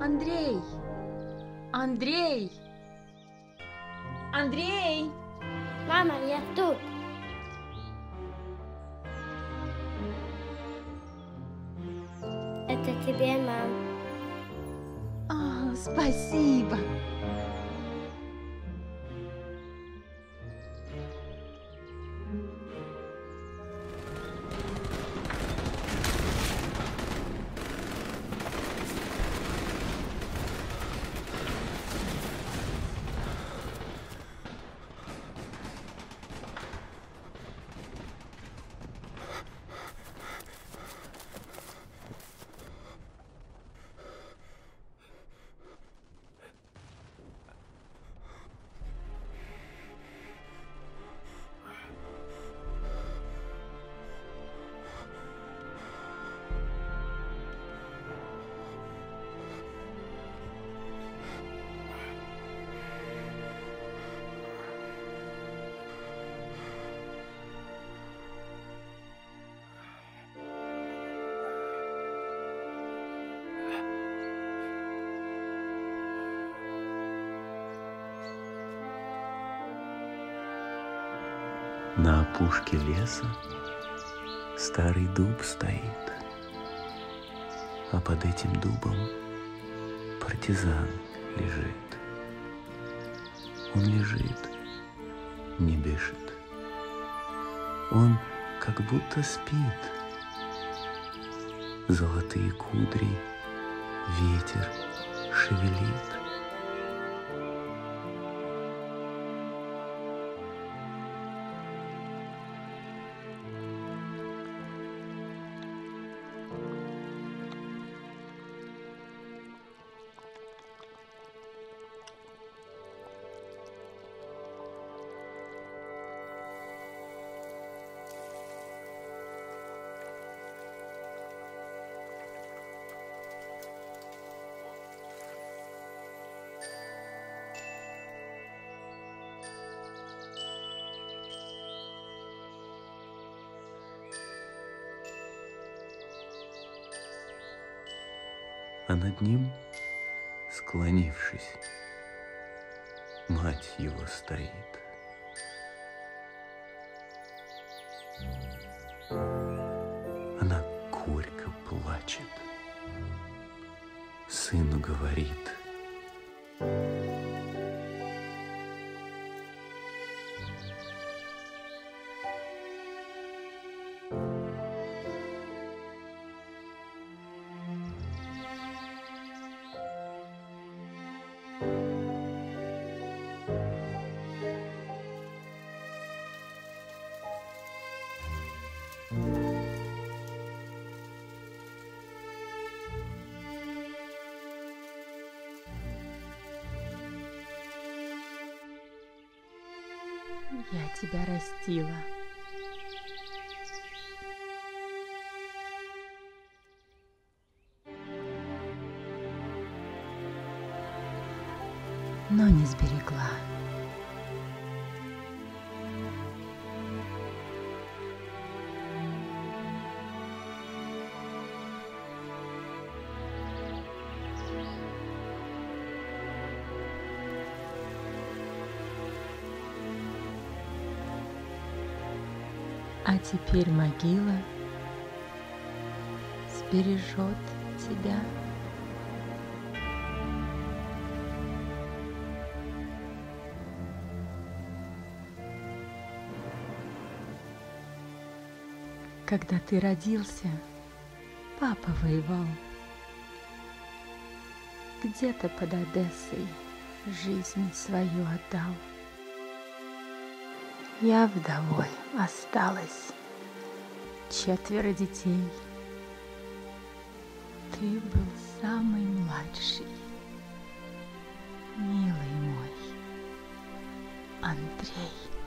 Андрей! Андрей! Андрей! Мама, я тут. Это тебе, мам. А, спасибо. На опушке леса старый дуб стоит, а под этим дубом партизан лежит. Он лежит, не дышит. Он как будто спит. Золотые кудри ветер шевелит. А над ним, склонившись, мать его стоит. Она горько плачет, сыну говорит. Я тебя растила. Но не сберегла. А теперь могила сбережет тебя. Когда ты родился, папа воевал. Где-то под Одессой жизнь свою отдал. Я вдовой осталась. Четверо детей. Ты был самый младший. Милый мой Андрей.